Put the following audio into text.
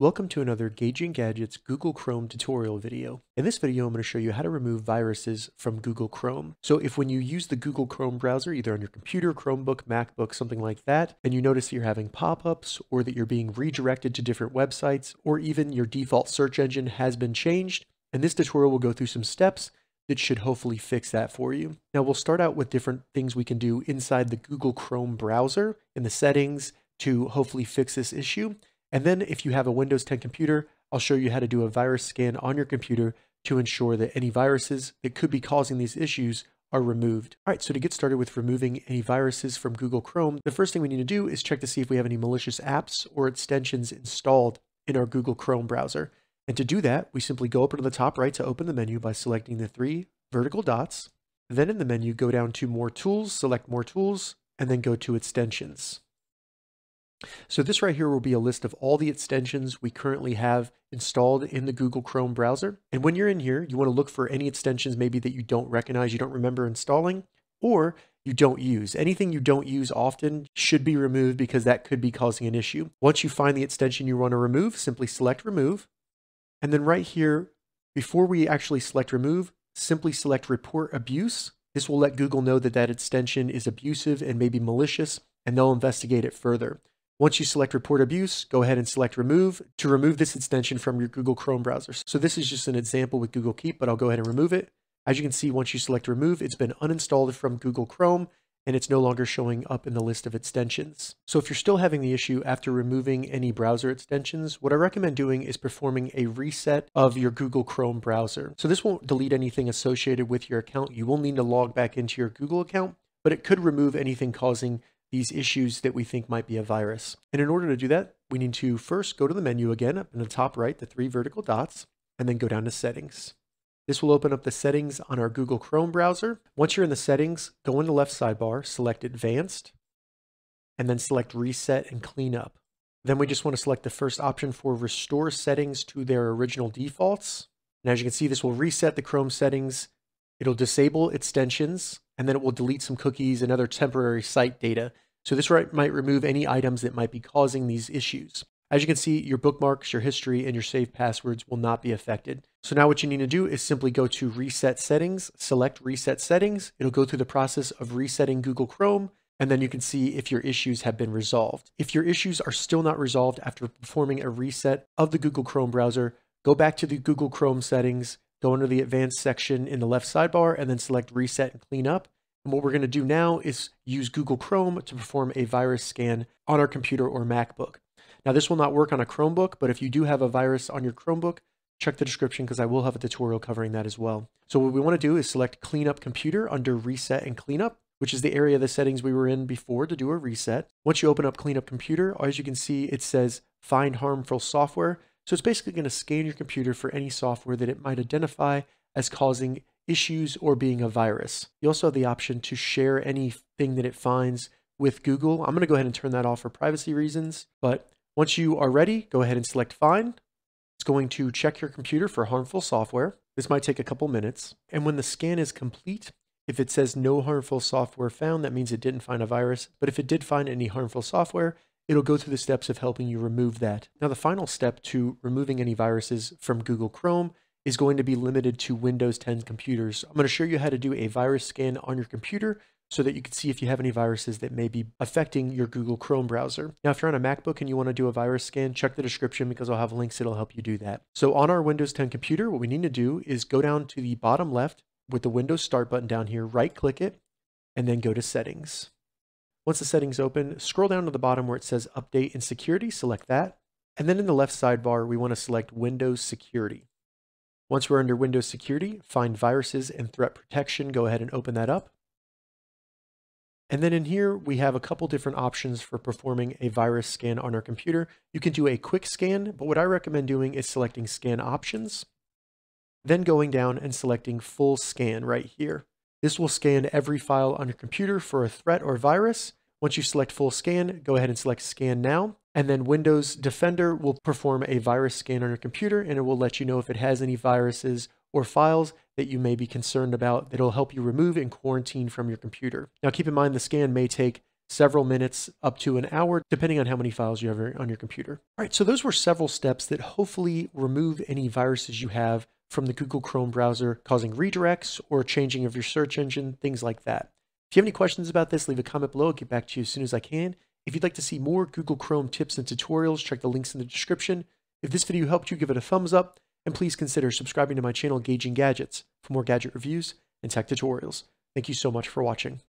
Welcome to another Gauging Gadgets Google Chrome tutorial video. In this video, I'm going to show you how to remove viruses from Google Chrome. So if when you use the Google Chrome browser, either on your computer, Chromebook, MacBook, something like that, and you notice that you're having pop-ups or that you're being redirected to different websites, or even your default search engine has been changed, and this tutorial will go through some steps that should hopefully fix that for you. Now we'll start out with different things we can do inside the Google Chrome browser in the settings to hopefully fix this issue. And then if you have a Windows 10 computer, I'll show you how to do a virus scan on your computer to ensure that any viruses that could be causing these issues are removed. All right, so to get started with removing any viruses from Google Chrome, the first thing we need to do is check to see if we have any malicious apps or extensions installed in our Google Chrome browser. And to do that, we simply go up to the top right to open the menu by selecting the three vertical dots. Then in the menu, go down to More Tools, select More Tools, and then go to Extensions. So this right here will be a list of all the extensions we currently have installed in the Google Chrome browser. And when you're in here, you want to look for any extensions maybe that you don't recognize, you don't remember installing, or you don't use. Anything you don't use often should be removed because that could be causing an issue. Once you find the extension you want to remove, simply select remove. And then right here, before we actually select remove, simply select report abuse. This will let Google know that that extension is abusive and maybe malicious, and they'll investigate it further. Once you select report abuse, go ahead and select remove to remove this extension from your Google Chrome browser. So this is just an example with Google Keep, but I'll go ahead and remove it. As you can see, once you select remove, it's been uninstalled from Google Chrome and it's no longer showing up in the list of extensions. So if you're still having the issue after removing any browser extensions, what I recommend doing is performing a reset of your Google Chrome browser. So this won't delete anything associated with your account. You will need to log back into your Google account, but it could remove anything causing these issues that we think might be a virus. And in order to do that, we need to first go to the menu again up in the top right, the three vertical dots, and then go down to settings. This will open up the settings on our Google Chrome browser. Once you're in the settings, go in the left sidebar, select advanced, and then select reset and clean up. Then we just want to select the first option for restore settings to their original defaults. And as you can see, this will reset the Chrome settings. It'll disable extensions and then it will delete some cookies and other temporary site data. So this might remove any items that might be causing these issues. As you can see, your bookmarks, your history, and your saved passwords will not be affected. So now what you need to do is simply go to Reset Settings, select Reset Settings. It'll go through the process of resetting Google Chrome, and then you can see if your issues have been resolved. If your issues are still not resolved after performing a reset of the Google Chrome browser, go back to the Google Chrome settings, go under the advanced section in the left sidebar and then select reset and clean up. And what we're going to do now is use Google Chrome to perform a virus scan on our computer or MacBook. Now this will not work on a Chromebook, but if you do have a virus on your Chromebook, check the description because I will have a tutorial covering that as well. So what we want to do is select cleanup computer under reset and cleanup, which is the area of the settings we were in before to do a reset. Once you open up cleanup computer, as you can see, it says find harmful software. So it's basically going to scan your computer for any software that it might identify as causing issues or being a virus. You also have the option to share anything that it finds with Google. I'm going to go ahead and turn that off for privacy reasons. But once you are ready, go ahead and select find. It's going to check your computer for harmful software. This might take a couple minutes. And when the scan is complete, if it says no harmful software found, that means it didn't find a virus. But if it did find any harmful software, it'll go through the steps of helping you remove that. Now, the final step to removing any viruses from Google Chrome is going to be limited to Windows 10 computers. I'm going to show you how to do a virus scan on your computer so that you can see if you have any viruses that may be affecting your Google Chrome browser. Now, if you're on a MacBook and you want to do a virus scan, check the description because I'll have links that'll help you do that. So on our Windows 10 computer, what we need to do is go down to the bottom left with the Windows Start button down here, right click it, and then go to Settings. Once the settings open, scroll down to the bottom where it says Update and Security, select that. And then in the left sidebar, we want to select Windows Security. Once we're under Windows Security, find Viruses and Threat Protection, go ahead and open that up. And then in here, we have a couple different options for performing a virus scan on our computer. You can do a quick scan, but what I recommend doing is selecting Scan Options, then going down and selecting Full Scan right here. This will scan every file on your computer for a threat or virus, once you select full scan, go ahead and select scan now. And then Windows Defender will perform a virus scan on your computer and it will let you know if it has any viruses or files that you may be concerned about that'll help you remove and quarantine from your computer. Now keep in mind the scan may take several minutes up to an hour, depending on how many files you have on your computer. All right, so those were several steps that hopefully remove any viruses you have from the Google Chrome browser, causing redirects or changing of your search engine, things like that. If you have any questions about this, leave a comment below. I'll get back to you as soon as I can. If you'd like to see more Google Chrome tips and tutorials, check the links in the description. If this video helped you, give it a thumbs up, and please consider subscribing to my channel, Gauging Gadgets, for more gadget reviews and tech tutorials. Thank you so much for watching.